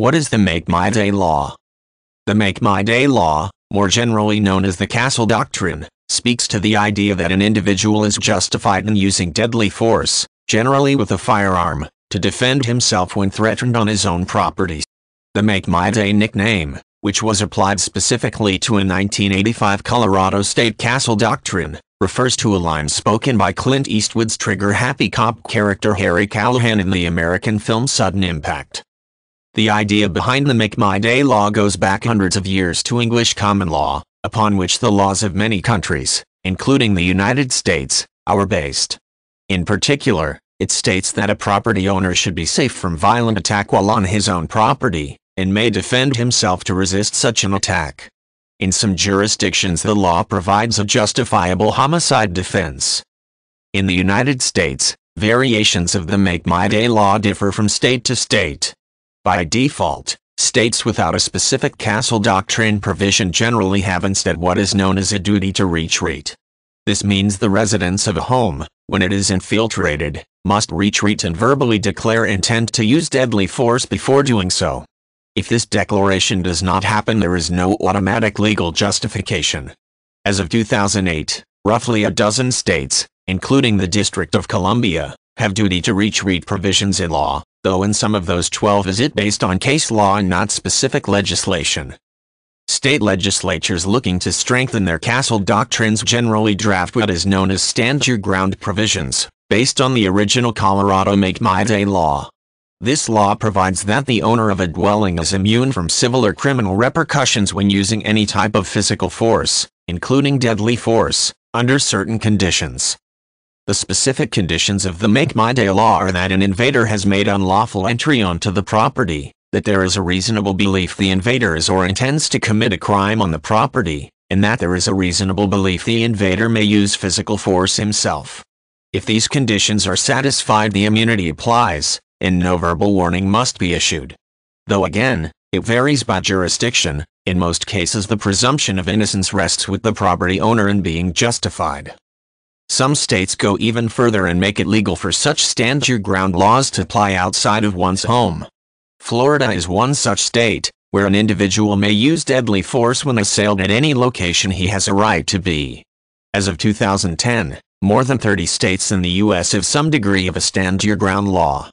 What is the Make My Day Law? The Make My Day Law, more generally known as the Castle Doctrine, speaks to the idea that an individual is justified in using deadly force, generally with a firearm, to defend himself when threatened on his own property. The Make My Day nickname, which was applied specifically to a 1985 Colorado State Castle Doctrine, refers to a line spoken by Clint Eastwood's trigger-happy cop character Harry Callahan in the American film Sudden Impact. The idea behind the Make My Day law goes back hundreds of years to English common law, upon which the laws of many countries, including the United States, are based. In particular, it states that a property owner should be safe from violent attack while on his own property, and may defend himself to resist such an attack. In some jurisdictions the law provides a justifiable homicide defense. In the United States, variations of the Make My Day law differ from state to state. By default, states without a specific castle doctrine provision generally have instead what is known as a duty to retreat. This means the residents of a home, when it is infiltrated, must retreat and verbally declare intent to use deadly force before doing so. If this declaration does not happen there is no automatic legal justification. As of 2008, roughly a dozen states, including the District of Columbia, have duty to retreat provisions in law, though in some of those 12 is it based on case law and not specific legislation. State legislatures looking to strengthen their castle doctrines generally draft what is known as stand your ground provisions, based on the original Colorado Make My Day law. This law provides that the owner of a dwelling is immune from civil or criminal repercussions when using any type of physical force, including deadly force, under certain conditions. The specific conditions of the Make My Day law are that an invader has made unlawful entry onto the property, that there is a reasonable belief the invader is or intends to commit a crime on the property, and that there is a reasonable belief the invader may use physical force himself. If these conditions are satisfied the immunity applies, and no verbal warning must be issued. Though again, it varies by jurisdiction, in most cases the presumption of innocence rests with the property owner in being justified. Some states go even further and make it legal for such stand your ground laws to apply outside of one's home. Florida is one such state, where an individual may use deadly force when assailed at any location he has a right to be. As of 2010, more than 30 states in the U.S. have some degree of a stand your ground law.